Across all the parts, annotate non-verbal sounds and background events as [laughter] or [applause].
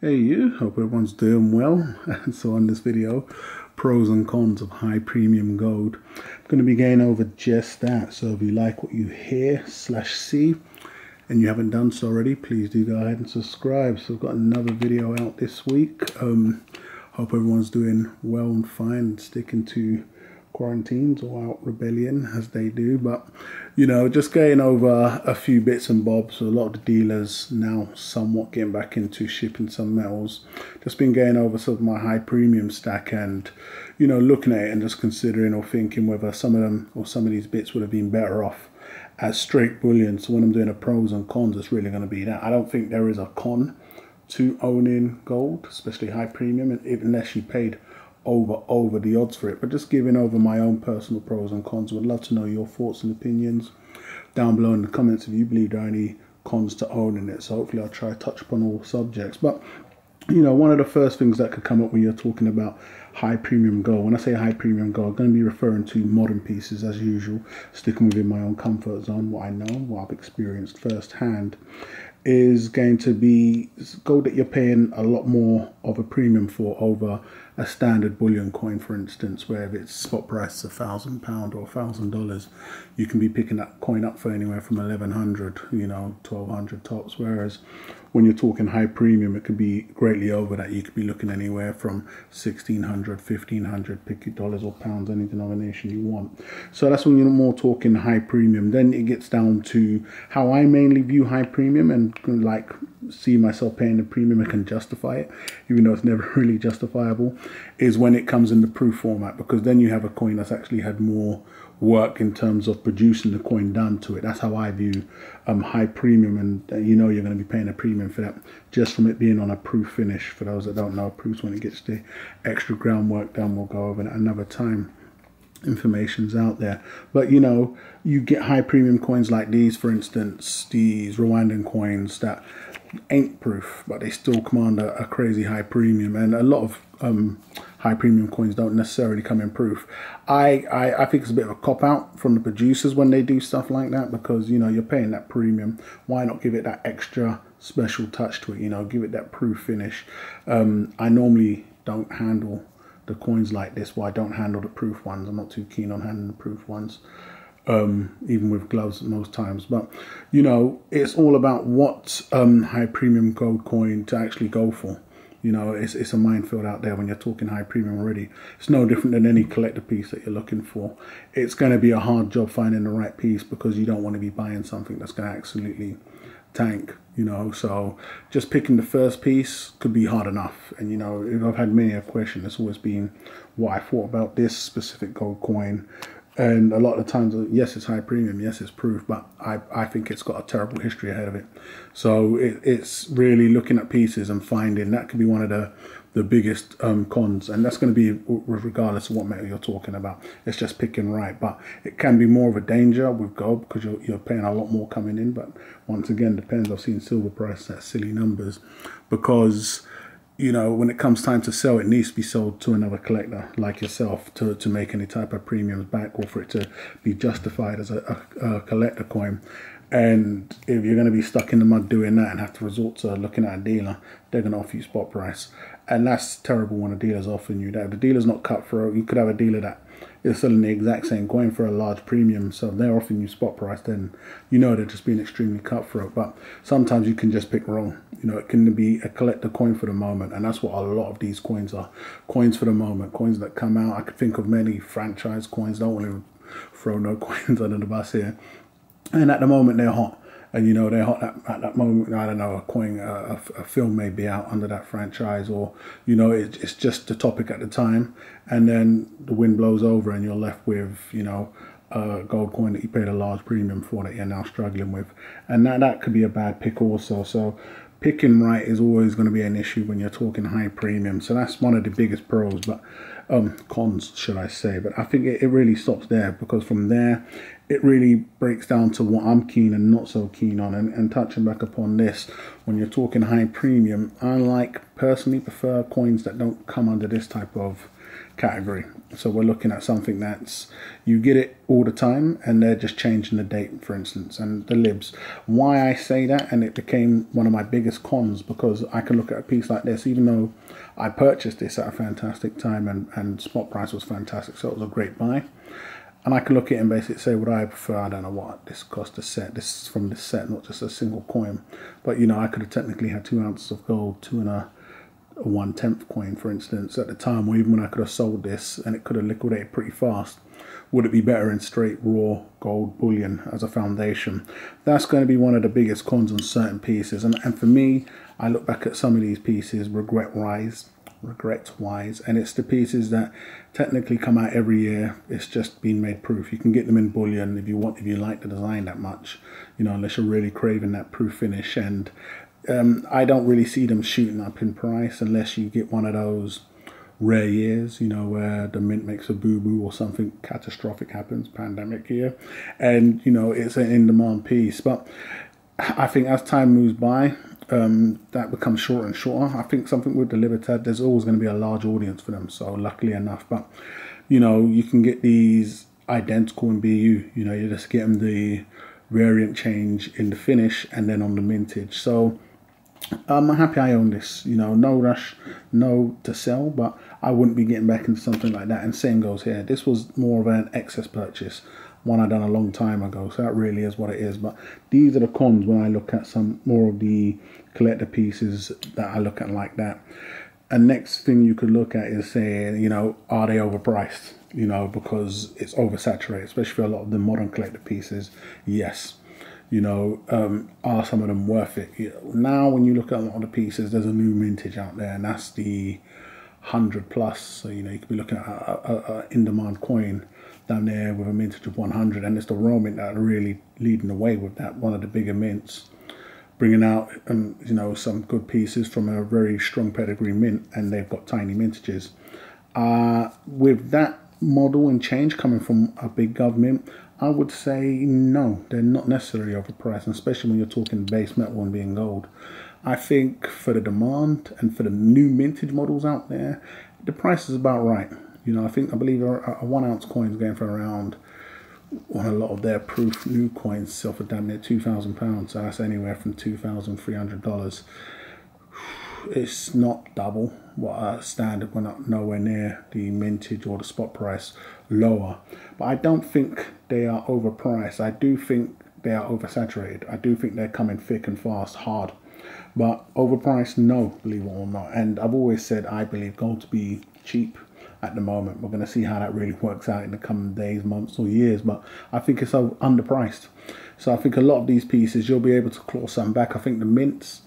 Hey you, hope everyone's doing well. [laughs] so on this video, pros and cons of high premium gold. I'm going to be going over just that. So if you like what you hear slash see and you haven't done so already, please do go ahead and subscribe. So I've got another video out this week. Um, hope everyone's doing well and fine, sticking to quarantines or out rebellion as they do. But you know, just going over a few bits and bobs. A lot of the dealers now somewhat getting back into shipping some metals. Just been going over some of my high premium stack and you know looking at it and just considering or thinking whether some of them or some of these bits would have been better off as straight bullion. So when I'm doing a pros and cons, it's really going to be that. I don't think there is a con to owning gold, especially high premium, unless you paid over over the odds for it. But just giving over my own personal pros and cons. Would love to know your thoughts and opinions down below in the comments if you believe there are any cons to owning it. So hopefully I'll try to touch upon all subjects. But you know, one of the first things that could come up when you're talking about high premium gold. When I say high premium gold, I'm going to be referring to modern pieces as usual, sticking within my own comfort zone, what I know, what I've experienced firsthand is going to be gold that you're paying a lot more of a premium for over a standard bullion coin, for instance, where if it's spot price is a thousand pound or a thousand dollars, you can be picking that coin up for anywhere from eleven hundred, you know, twelve hundred tops. Whereas when you're talking high premium, it could be greatly over that. You could be looking anywhere from 1600, 1500, pick your dollars or pounds, any denomination you want. So that's when you're more talking high premium. Then it gets down to how I mainly view high premium and like see myself paying the premium and can justify it, even though it's never [laughs] really justifiable, is when it comes in the proof format because then you have a coin that's actually had more work in terms of producing the coin down to it. That's how I view um, high premium, and uh, you know you're going to be paying a premium for that just from it being on a proof finish. For those that don't know, proofs when it gets the extra groundwork done, we'll go over another time information's out there. But you know, you get high premium coins like these, for instance, these Rwandan coins that ain't proof, but they still command a, a crazy high premium. And a lot of um, high premium coins don't necessarily come in proof. I, I, I think it's a bit of a cop out from the producers when they do stuff like that because you know you're paying that premium. Why not give it that extra special touch to it? You know, give it that proof finish. Um, I normally don't handle the coins like this. Why I don't handle the proof ones. I'm not too keen on handling the proof ones um, even with gloves most times. But you know, it's all about what um, high premium gold coin to actually go for. You know, it's, it's a minefield out there when you're talking high premium already. It's no different than any collector piece that you're looking for. It's going to be a hard job finding the right piece because you don't want to be buying something that's going to absolutely tank, you know. So just picking the first piece could be hard enough. And, you know, if I've had many a question, it's always been what I thought about this specific gold coin and a lot of times, yes, it's high premium, yes, it's proof, but I, I think it's got a terrible history ahead of it. So it, it's really looking at pieces and finding that could be one of the the biggest um, cons, and that's going to be regardless of what metal you're talking about. It's just picking right, but it can be more of a danger with gold because you're, you're paying a lot more coming in. But once again, depends. I've seen silver price at silly numbers because you know, when it comes time to sell, it needs to be sold to another collector like yourself to, to make any type of premiums back or for it to be justified as a, a, a collector coin. And if you're going to be stuck in the mud doing that and have to resort to looking at a dealer, they're going to offer you spot price. And that's terrible when a dealer's offering you that. If the dealer's not cutthroat, you could have a dealer that you're selling the exact same coin for a large premium. So they're offering you spot price, then you know they're just being extremely cutthroat. But sometimes you can just pick wrong. You know, it can be a collector coin for the moment, and that's what a lot of these coins are. Coins for the moment, coins that come out. I could think of many franchise coins. Don't want to throw no [laughs] coins under the bus here. And at the moment, they're hot and you know at, at that moment. I don't know a coin, a, a, film may be out under that franchise, or you know it, it's just the topic at the time, and then the wind blows over, and you're left with you know a gold coin that you paid a large premium for that you're now struggling with, and that that could be a bad pick also. So picking right is always going to be an issue when you're talking high premium. So that's one of the biggest pros, but um, cons, should I say. But I think it, it really stops there because from there, it really breaks down to what I'm keen and not so keen on. And, and touching back upon this, when you're talking high premium, I like personally prefer coins that don't come under this type of category. So we're looking at something that's you get it all the time and they're just changing the date, for instance, and the libs. Why I say that, and it became one of my biggest cons because I can look at a piece like this, even though I purchased this at a fantastic time and, and spot price was fantastic, so it was a great buy. And I can look at it and basically say, would I prefer, I don't know what, this cost a set, this is from this set, not just a single coin. But, you know, I could have technically had two ounces of gold, two and a a one tenth coin, for instance, at the time, or even when I could have sold this and it could have liquidated pretty fast, would it be better in straight raw gold bullion as a foundation? That's going to be one of the biggest cons on certain pieces. And, and for me, I look back at some of these pieces regret wise, regret wise, and it's the pieces that technically come out every year. It's just been made proof. You can get them in bullion if you want, if you like the design that much, you know, unless you're really craving that proof finish. And um, I don't really see them shooting up in price unless you get one of those rare years, you know, where the mint makes a boo boo or something catastrophic happens, pandemic year, and you know it's an in demand piece. But I think as time moves by, um, that becomes shorter and shorter. I think something with the Libertad, there's always going to be a large audience for them. So luckily enough, but you know, you can get these identical in BU. You know, you just get them the variant change in the finish and then on the mintage. So I'm happy I own this. You know, no rush, no to sell, but I wouldn't be getting back into something like that. And same goes here. This was more of an excess purchase, one I done a long time ago. So that really is what it is. But these are the cons when I look at some more of the collector pieces that I look at like that. And next thing you could look at is saying, you know, are they overpriced? You know, because it's oversaturated, especially for a lot of the modern collector pieces. Yes you know, um, are some of them worth it? Now, when you look at a lot of the pieces, there's a new mintage out there, and that's the 100 plus. So, you know, you could be looking at a, in demand coin down there with a mintage of 100, and it's the Royal Mint that are really leading the way with that, one of the bigger mints. Bringing out, um, you know, some good pieces from a very strong pedigree mint, and they've got tiny mintages. Uh, with that model and change coming from a big government, I would say no, they're not necessarily overpriced, especially when you're talking base metal and being gold. I think for the demand and for the new mintage models out there, the price is about right. You know, I think I believe a, a one ounce coin is going for around on a lot of their proof new coins sell for damn near two thousand pounds. So that's anywhere from two thousand three hundred dollars. It's not double what a standard. We're not nowhere near the mintage or the spot price lower. But I don't think they are overpriced. I do think they are oversaturated. I do think they're coming thick and fast, hard. But overpriced, no, believe it or not. And I've always said I believe gold to be cheap at the moment. We're going to see how that really works out in the coming days, months, or years. But I think it's underpriced. So I think a lot of these pieces you'll be able to claw some back. I think the mints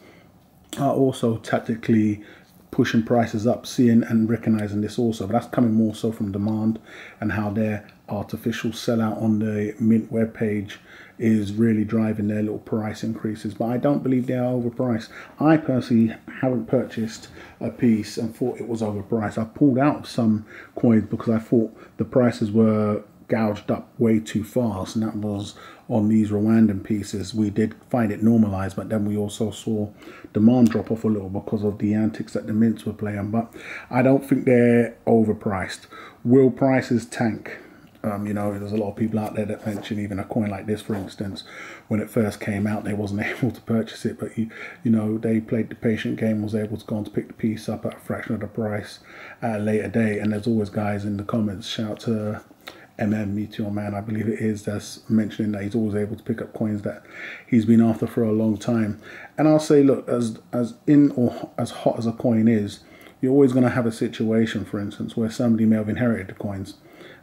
are also tactically pushing prices up, seeing and recognizing this also. But that's coming more so from demand and how their artificial sellout on the Mint web page is really driving their little price increases. But I don't believe they are overpriced. I personally haven't purchased a piece and thought it was overpriced. I pulled out some coins because I thought the prices were gouged up way too fast, and that was on these Rwandan pieces. We did find it normalized, but then we also saw demand drop off a little because of the antics that the mints were playing. But I don't think they're overpriced. Will prices tank? Um, you know, there's a lot of people out there that mention even a coin like this, for instance, when it first came out, they wasn't [laughs] able to purchase it, but you, you know, they played the patient game, was able to go on to pick the piece up at a fraction of the price at a later date. And there's always guys in the comments shout to MM Meteor Man, I believe it is, that's mentioning that he's always able to pick up coins that he's been after for a long time. And I'll say, look, as as in or as hot as a coin is, you're always going to have a situation, for instance, where somebody may have inherited the coins,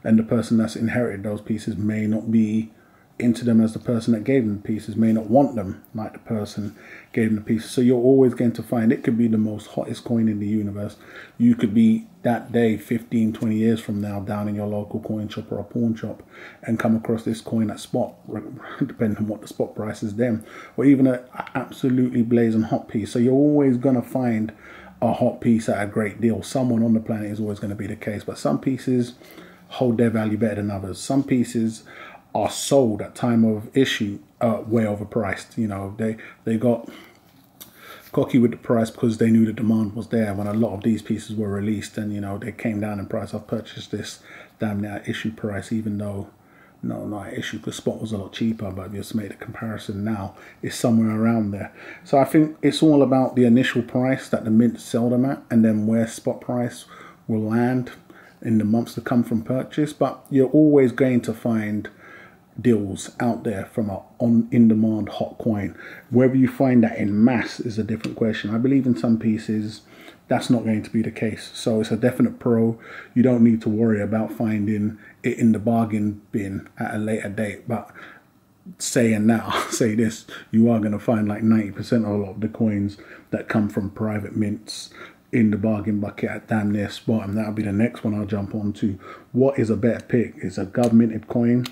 and the person that's inherited those pieces may not be into them as the person that gave them the pieces may not want them like the person gave them the pieces. So you're always going to find it could be the most hottest coin in the universe. You could be that day 15, 20 years from now down in your local coin shop or a pawn shop and come across this coin at spot, [laughs] depending on what the spot price is then, or even an absolutely blazing hot piece. So you're always going to find a hot piece at a great deal. Someone on the planet is always going to be the case, but some pieces hold their value better than others. Some pieces are sold at time of issue uh, way overpriced. You know, they they got cocky with the price because they knew the demand was there when a lot of these pieces were released and you know they came down in price. I've purchased this damn near issue price even though no, not issue because spot was a lot cheaper, but just made a comparison now, it's somewhere around there. So I think it's all about the initial price that the mint sell them at and then where spot price will land in the months to come from purchase. But you're always going to find deals out there from a on in demand hot coin. Whether you find that in mass is a different question. I believe in some pieces that's not going to be the case. So it's a definite pro. You don't need to worry about finding it in the bargain bin at a later date. But saying now, [laughs] say this, you are going to find like 90% of a lot of the coins that come from private mints in the bargain bucket at damn near spot. And that'll be the next one I'll jump on to. What is a better pick? Is a governmented coin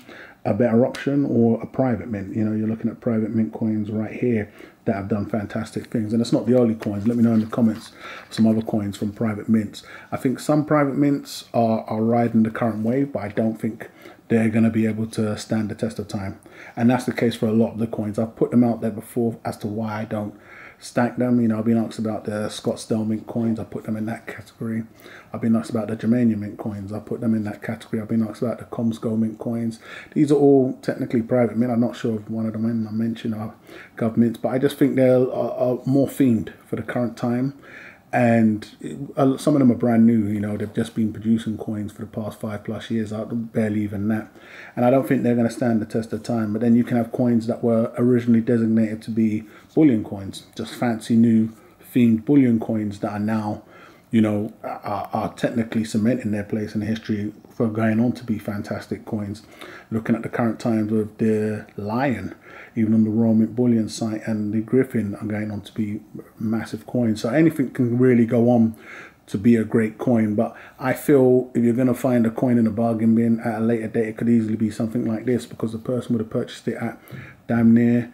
a better option or a private mint? You know, you're looking at private mint coins right here that have done fantastic things. And it's not the only coins. Let me know in the comments some other coins from private mints. I think some private mints are, are riding the current wave, but I don't think they're going to be able to stand the test of time. And that's the case for a lot of the coins. I've put them out there before as to why I don't stack them. You know, I've been asked about the Scottsdale Mint coins. I put them in that category. I've been asked about the Germania Mint coins. I put them in that category. I've been asked about the KOMSCO Mint coins. These are all technically private mint. I'm not sure if one of them in I mentioned are governments, but I just think they're are, are more themed for the current time and some of them are brand new. You know, they've just been producing coins for the past five plus years. Barely even that, and I don't think they're going to stand the test of time. But then you can have coins that were originally designated to be bullion coins, just fancy new themed bullion coins that are now, you know, are, are technically cementing their place in history for going on to be fantastic coins. Looking at the current times of the Lion even on the Royal Mint Bullion site and the Griffin are going on to be massive coins. So anything can really go on to be a great coin. But I feel if you're going to find a coin in a bargain bin at a later date, it could easily be something like this because the person would have purchased it at damn near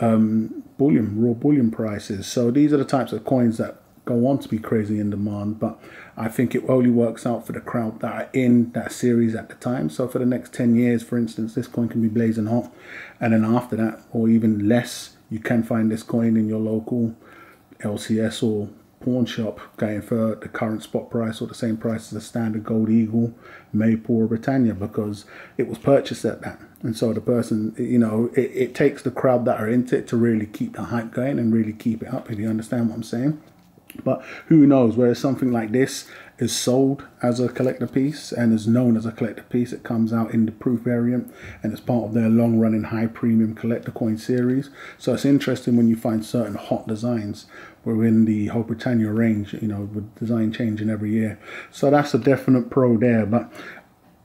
um, bullion, raw bullion prices. So these are the types of coins that go on to be crazy in demand. But I think it only works out for the crowd that are in that series at the time. So for the next 10 years, for instance, this coin can be blazing hot. And then after that, or even less, you can find this coin in your local LCS or pawn shop going for the current spot price or the same price as the standard gold eagle Maple or britannia because it was purchased at that and so the person you know it, it takes the crowd that are into it to really keep the hype going and really keep it up if you understand what i'm saying but who knows, whereas something like this is sold as a collector piece and is known as a collector piece. It comes out in the proof variant and it's part of their long running high premium collector coin series. So it's interesting when you find certain hot designs within the whole Britannia range, you know, with design changing every year. So that's a definite pro there. But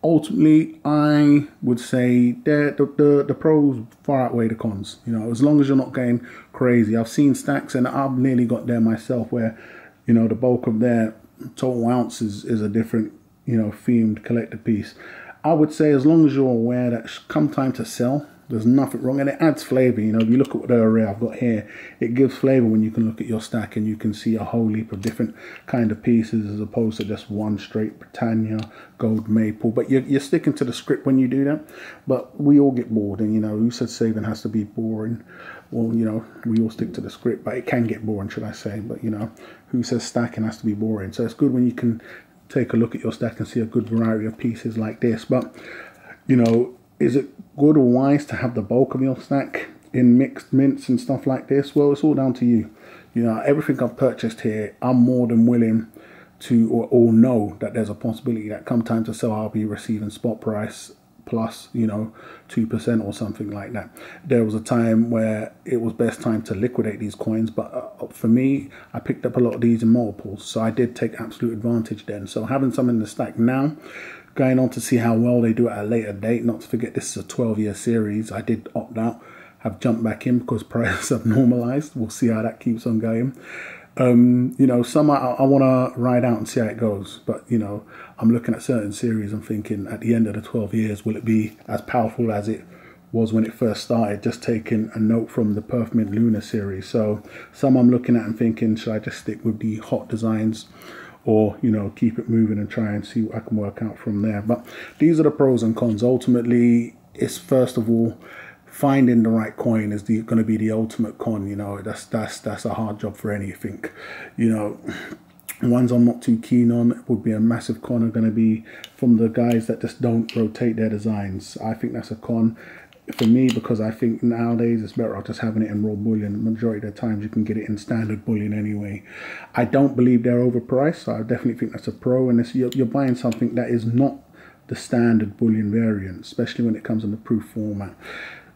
ultimately, I would say the, the, the pros far outweigh the cons. You know, as long as you're not going crazy. I've seen stacks, and I've nearly got there myself, where you know the bulk of their total ounces is a different you know themed collector piece. I would say as long as you're aware that come time to sell, there's nothing wrong, and it adds flavor. You know, if you look at the array I've got here, it gives flavor when you can look at your stack and you can see a whole heap of different kind of pieces as opposed to just one straight Britannia gold maple. But you're, you're sticking to the script when you do that. But we all get bored, and you know, who said saving has to be boring? Well, you know, we all stick to the script, but it can get boring, should I say? But you know, who says stacking has to be boring? So it's good when you can take a look at your stack and see a good variety of pieces like this. But you know, is it good or wise to have the bulk of your stack in mixed mints and stuff like this? Well, it's all down to you. You know, everything I've purchased here, I'm more than willing to or, or know that there's a possibility that come time to sell, I'll be receiving spot price plus, you know, 2% or something like that. There was a time where it was best time to liquidate these coins, but uh, for me, I picked up a lot of these in multiples, so I did take absolute advantage then. So having some in the stack now going on to see how well they do at a later date. Not to forget, this is a 12 year series. I did opt out, have jumped back in because [laughs] prices have normalized. We'll see how that keeps on going. Um, you know, some I, I want to ride out and see how it goes, but you know, I'm looking at certain series. I'm thinking at the end of the 12 years, will it be as powerful as it was when it first started? Just taking a note from the Perth Mint Lunar series. So some I'm looking at and thinking, should I just stick with the hot designs? Or you know keep it moving and try and see what I can work out from there. But these are the pros and cons. Ultimately, it's first of all finding the right coin is going to be the ultimate con. You know, that's that's that's a hard job for anything. You know, ones I'm not too keen on would be a massive con are going to be from the guys that just don't rotate their designs. I think that's a con for me because I think nowadays it's better off just having it in raw bullion. The majority of the times you can get it in standard bullion anyway. I don't believe they're overpriced, so I definitely think that's a pro. And you're, you're buying something that is not the standard bullion variant, especially when it comes in the proof format.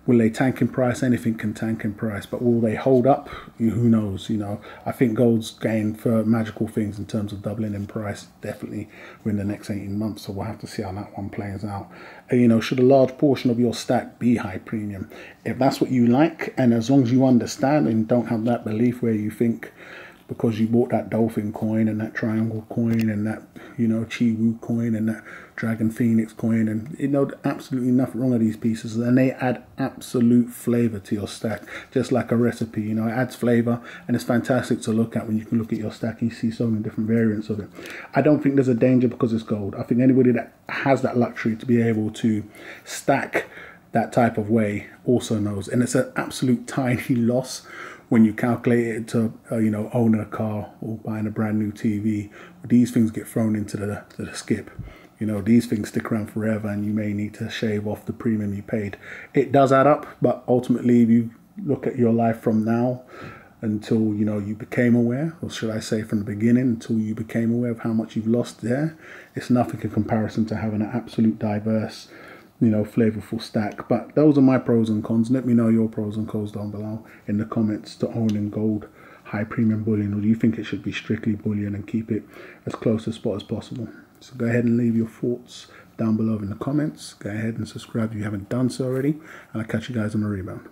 Will they tank in price? Anything can tank in price, but will they hold up? Who knows? You know, I think gold's going for magical things in terms of doubling in price, definitely within the next 18 months. So we'll have to see how that one plays out. And, you know, should a large portion of your stack be high premium? If that's what you like, and as long as you understand and don't have that belief where you think because you bought that dolphin coin and that triangle coin and that you know Chiwoo coin and that Dragon Phoenix coin and you know absolutely nothing wrong with these pieces and they add absolute flavor to your stack just like a recipe you know it adds flavor and it's fantastic to look at when you can look at your stack and you see so many different variants of it. I don't think there's a danger because it's gold. I think anybody that has that luxury to be able to stack that type of way also knows and it's an absolute tiny [laughs] loss when you calculate it to uh, you know owning a car or buying a brand new TV, these things get thrown into the, the skip. You know these things stick around forever, and you may need to shave off the premium you paid. It does add up, but ultimately, if you look at your life from now until you know you became aware, or should I say from the beginning until you became aware of how much you've lost there, it's nothing in comparison to having an absolute diverse you know, flavorful stack. But those are my pros and cons. Let me know your pros and cons down below in the comments to owning gold high premium bullion or do you think it should be strictly bullion and keep it as close to spot as possible? So go ahead and leave your thoughts down below in the comments. Go ahead and subscribe if you haven't done so already. And I'll catch you guys on the rebound.